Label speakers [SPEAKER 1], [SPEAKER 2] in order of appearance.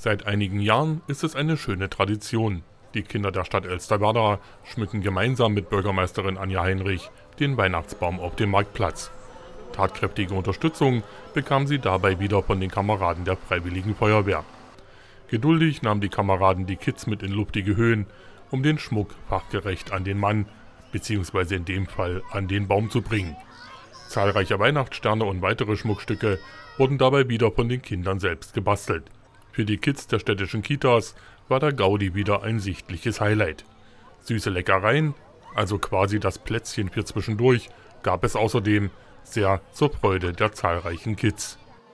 [SPEAKER 1] Seit einigen Jahren ist es eine schöne Tradition. Die Kinder der Stadt Elsterwerda schmücken gemeinsam mit Bürgermeisterin Anja Heinrich den Weihnachtsbaum auf dem Marktplatz. Tatkräftige Unterstützung bekam sie dabei wieder von den Kameraden der Freiwilligen Feuerwehr. Geduldig nahmen die Kameraden die Kids mit in luftige Höhen, um den Schmuck fachgerecht an den Mann, beziehungsweise in dem Fall an den Baum zu bringen. Zahlreiche Weihnachtssterne und weitere Schmuckstücke wurden dabei wieder von den Kindern selbst gebastelt. Für die Kids der städtischen Kitas war der Gaudi wieder ein sichtliches Highlight. Süße Leckereien, also quasi das Plätzchen für zwischendurch, gab es außerdem, sehr zur Freude der zahlreichen Kids.